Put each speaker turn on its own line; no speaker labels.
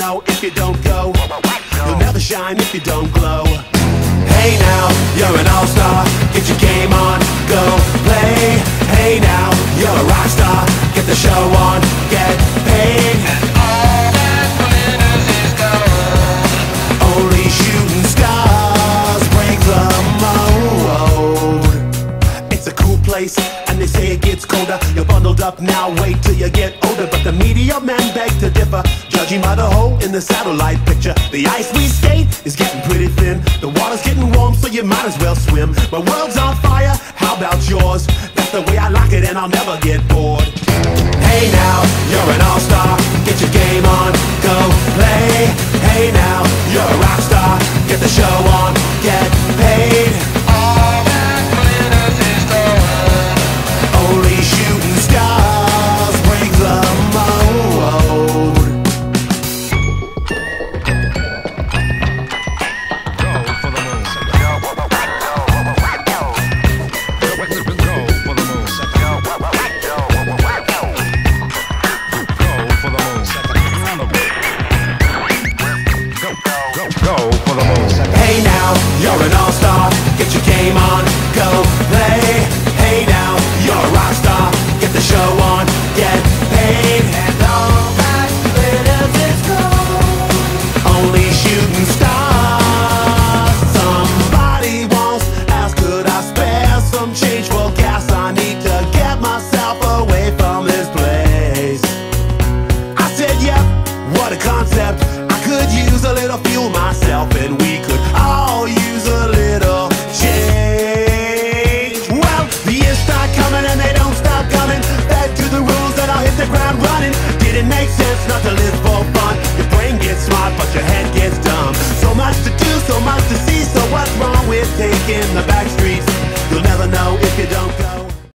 know if you don't go. You'll never shine if you don't glow. Hey now, you're an all-star. Get your game on, go play. Hey now, you're a rock star. Get the show on, get paid. And all that flintiness goes. Only shooting stars break the mold. It's a cool place, and they say it gets colder. You're bundled up now, wait till you get older. But the media men beg to differ, judging by the hole in the satellite picture. The ice we skate is getting pretty thin. The water's getting warm, so you might as well swim. My world's on fire, how about yours? That's the way I like it, and I'll never get bored. Hey now, you're an all-star. Get your game on, go play. Hey now, you're a rock star. Get the show on, get Game on, Make not to live for